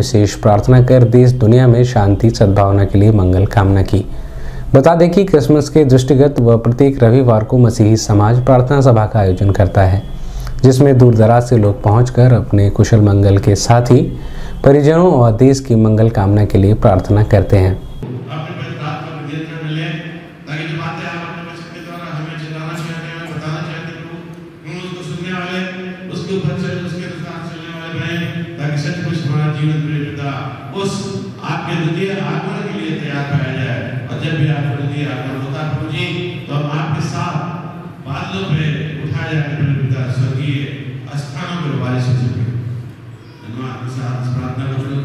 विशेष प्रार्थना कर देश, दुनिया में शांति, सद्भावना के लिए मंगल कामना की। बता दें कि क्रिसमस के दृष्टिगत व प्रत्येक रविवार को मसीही समाज प्रार्थना सभा का आयोजन करता है, जिसमें दूर दराज से लोग पहुंचकर अपने कुशल मंगल के साथ ही परिजनों और देश की मंगल कामना के लिए प्रार्थना करते हैं। उसको ऊपर उसके बने ताकि सचमुच हमारा जीवन प्रिय उस आपके द्वितीय आगमन के लिए तैयार पाया जाए। और जब भी आपका द्वितीय आगमन होता प्रभु जी तो हम आपके साथ बादलों पे उठाए जाए प्रभु पिता, स्वर्गीय स्थानों पर बारिश हो सके धन्यवाद प्रार्थना करता